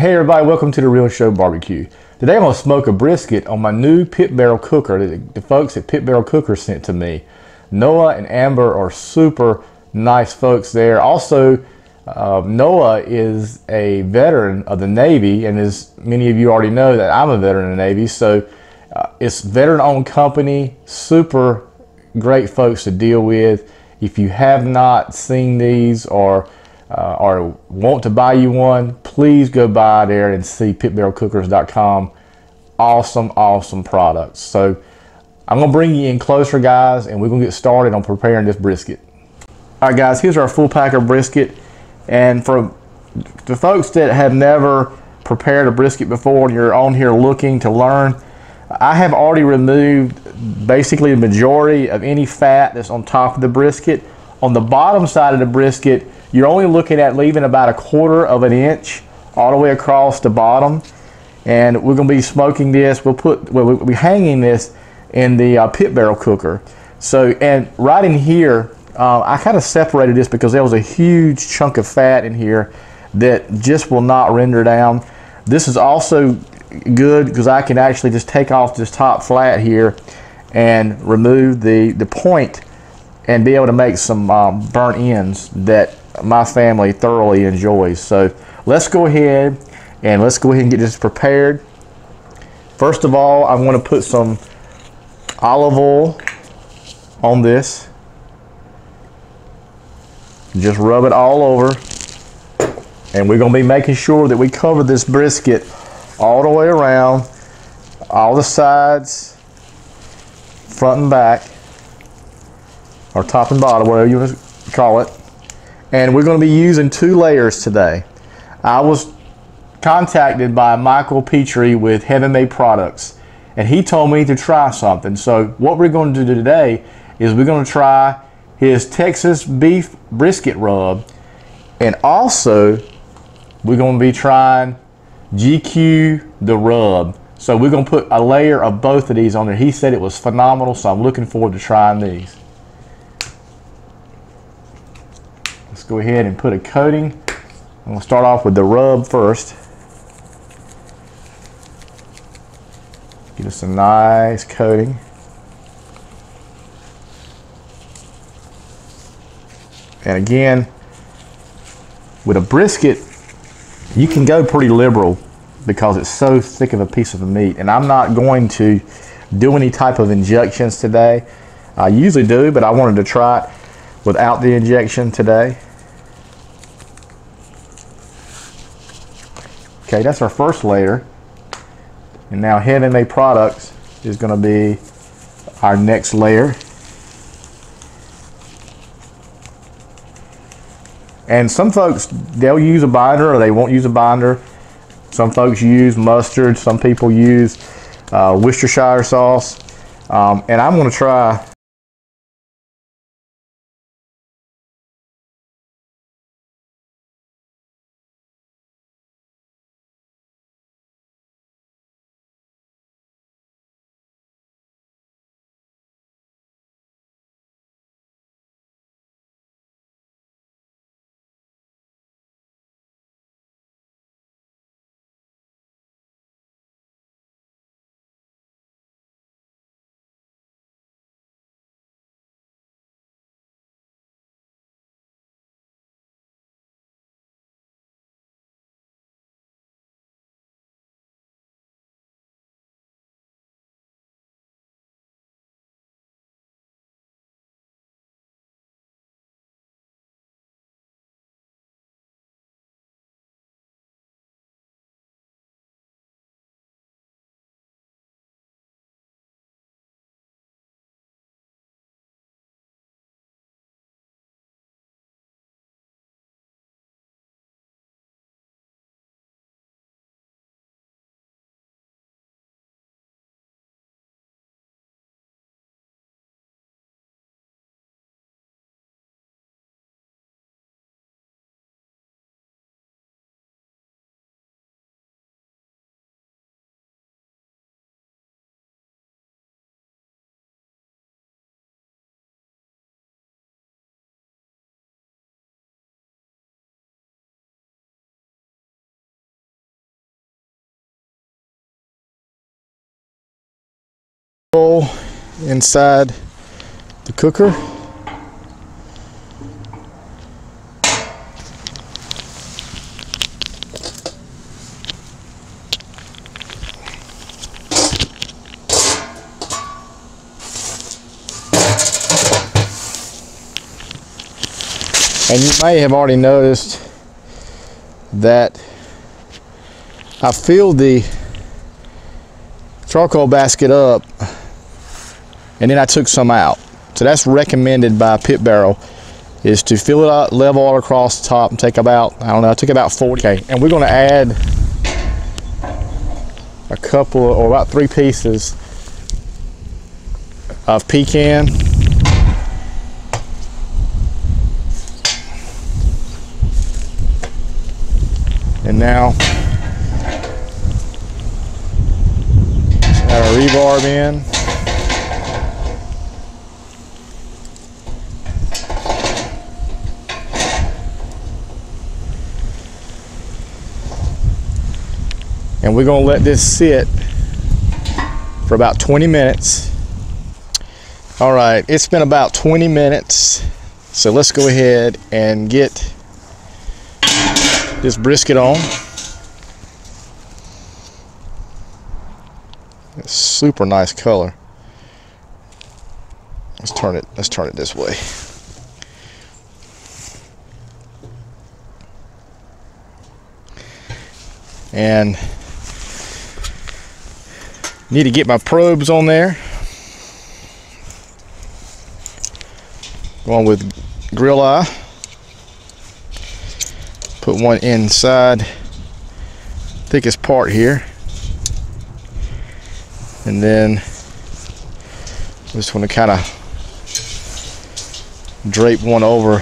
Hey everybody, welcome to the Real Show Barbecue. Today I'm going to smoke a brisket on my new pit barrel cooker that the folks at Pit Barrel Cooker sent to me. Noah and Amber are super nice folks there. Also, uh, Noah is a veteran of the Navy, and as many of you already know that I'm a veteran of the Navy, so uh, it's veteran-owned company, super great folks to deal with. If you have not seen these or uh, or want to buy you one, please go by there and see pitbarrelcookers.com. Awesome, awesome products. So I'm gonna bring you in closer, guys, and we're gonna get started on preparing this brisket. All right, guys, here's our full packer brisket. And for the folks that have never prepared a brisket before and you're on here looking to learn, I have already removed basically the majority of any fat that's on top of the brisket. On the bottom side of the brisket, you're only looking at leaving about a quarter of an inch all the way across the bottom. And we're gonna be smoking this. We'll put, well, we'll be hanging this in the uh, pit barrel cooker. So, and right in here, uh, I kind of separated this because there was a huge chunk of fat in here that just will not render down. This is also good because I can actually just take off this top flat here and remove the, the point and be able to make some um, burnt ends that my family thoroughly enjoys. So let's go ahead and let's go ahead and get this prepared. First of all, I want to put some olive oil on this. Just rub it all over. And we're going to be making sure that we cover this brisket all the way around, all the sides, front and back, or top and bottom, whatever you want to call it and we're going to be using two layers today. I was contacted by Michael Petrie with Heaven Made Products, and he told me to try something. So what we're going to do today is we're going to try his Texas beef brisket rub, and also we're going to be trying GQue the rub. So we're going to put a layer of both of these on there. He said it was phenomenal, so I'm looking forward to trying these. Go ahead and put a coating. I'm going to start off with the rub first. Get us a nice coating. And again, with a brisket, you can go pretty liberal because it's so thick of a piece of meat. And I'm not going to do any type of injections today. I usually do, but I wanted to try it without the injection today. Okay, that's our first layer. And now Heaven Made Products is going to be our next layer. And some folks, they'll use a binder or they won't use a binder. Some folks use mustard. Some people use uh, Worcestershire sauce. Um, and I'm going to try bowl inside the cooker. And you may have already noticed that I filled the charcoal basket up and then I took some out. So that's recommended by Pit Barrel is to fill it up level all across the top and take about, I don't know, I took about 40. Okay, and we're gonna add a couple or about three pieces of pecan And now add our rebar in. And we're gonna let this sit for about 20 minutes. All right, it's been about 20 minutes. So let's go ahead and get this brisket on. It's super nice color. Let's turn it, let's turn it this way. And need to get my probes on there. Going with GrillEye. Put one inside. Thickest part here. And then just want to kind of drape one over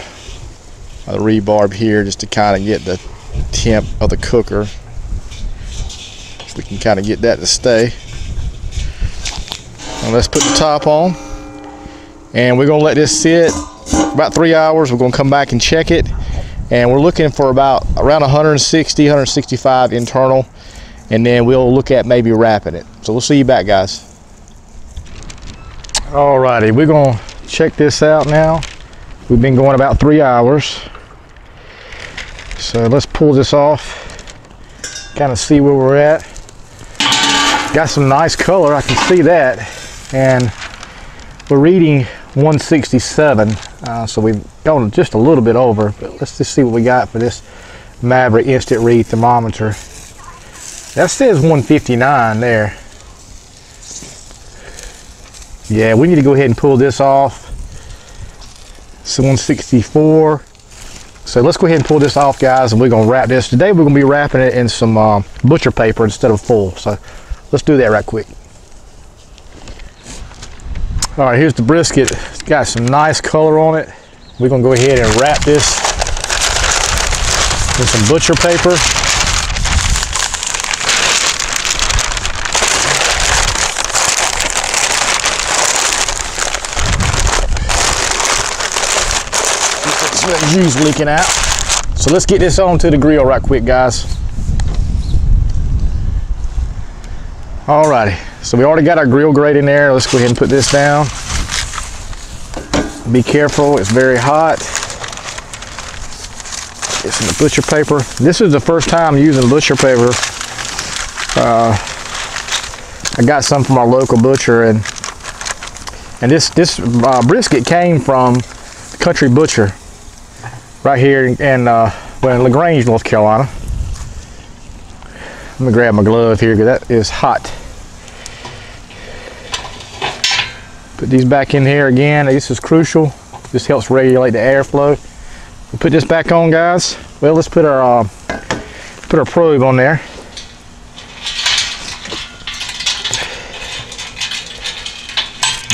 the rebar here just to kind of get the temp of the cooker. So we can kind of get that to stay let's put the top on. And we're gonna let this sit about three hours. We're gonna come back and check it. And we're looking for about around 160 165 internal. And then we'll look at maybe wrapping it. So we'll see you back guys. Alrighty we're gonna check this out now. We've been going about three hours. So let's pull this off. Kind of see where we're at. Got some nice color. I can see that and we're reading 167 uh, so we've gone just a little bit over but let's just see what we got for this Maverick instant read thermometer. That says 159 there. Yeah we need to go ahead and pull this off. It's 164 so let's go ahead and pull this off guys and we're to wrap this. Today we're to be wrapping it in some um, butcher paper instead of full so let's do that right quick all right, here's the brisket. It's got some nice color on it. We're gonna go ahead and wrap this in some butcher paper. That juice leaking out. So let's get this on to the grill right quick, guys. Alrighty. So we already got our grill grate in there. Let's go ahead and put this down. Be careful, it's very hot. Get the butcher paper. This is the first time using butcher paper. Uh, I got some from our local butcher and and this this uh, brisket came from Country Butcher right here in uh, well, in La Grange, North Carolina. Let me grab my glove here because that is hot. Put these back in here again. This is crucial. This helps regulate the airflow. We'll put this back on, guys. Well, let's put our uh, put our probe on there.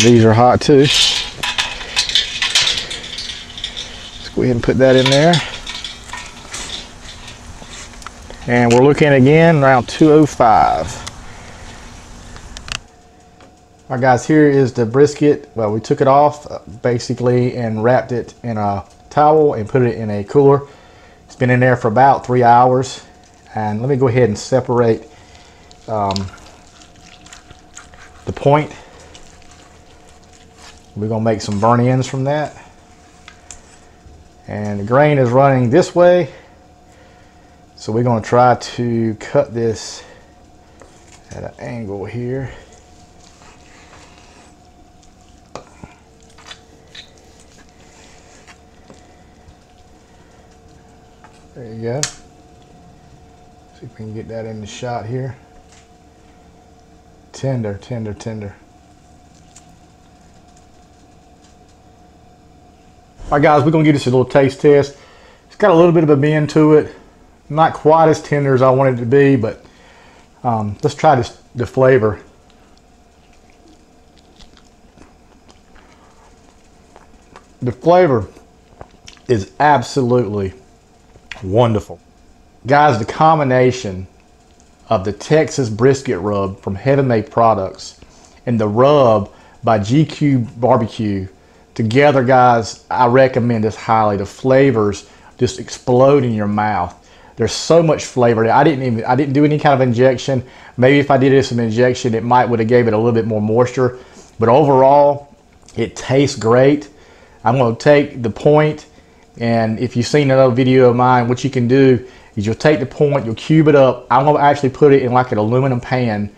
These are hot too. Let's go ahead and put that in there. And we're looking again around 205. All right guys, here is the brisket. Well, we took it off uh, basically and wrapped it in a towel and put it in a cooler. It's been in there for about three hours. And let me go ahead and separate um, the point We're gonna make some burn ends from that. And the grain is running this way. So we're gonna try to cut this at an angle here. There you go. See if we can get that in the shot here. Tender, tender, tender. All right, guys, we're gonna give this a little taste test. It's got a little bit of a bend to it. Not quite as tender as I wanted it to be, but um, let's try this, the flavor. The flavor is absolutely wonderful. Guys, the combination of the Texas brisket rub from Heaven Made Products and the rub by GQue Barbecue together, guys, I recommend this highly. The flavors just explode in your mouth. There's so much flavor. I didn't even I didn't do any kind of injection. Maybe if I did some injection, it might would have gave it a little bit more moisture. But overall, it tastes great. I'm going to take the point, and if you've seen another video of mine, what you can do is you'll take the point, you'll cube it up. I'm to actually put it in like an aluminum pan,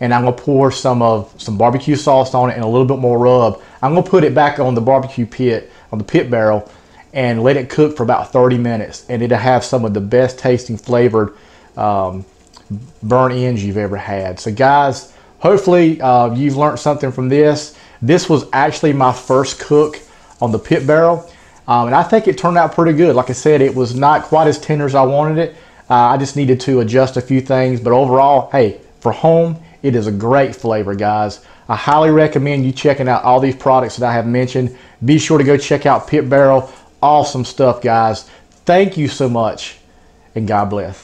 and I'm to pour some of some barbecue sauce on it and a little bit more rub. I'm to put it back on the barbecue pit, on the pit barrel, and let it cook for about 30 minutes and it'll have some of the best tasting flavored um, burnt ends you've ever had. So guys, hopefully uh, you've learned something from this. This was actually my first cook on the pit barrel um, and I think it turned out pretty good. Like I said, it was not quite as tender as I wanted it. Uh, I just needed to adjust a few things, but overall, hey, for home, it is a great flavor, guys. I highly recommend you checking out all these products that I have mentioned. Be sure to go check out Pit Barrel awesome stuff, guys. Thank you so much, and God bless.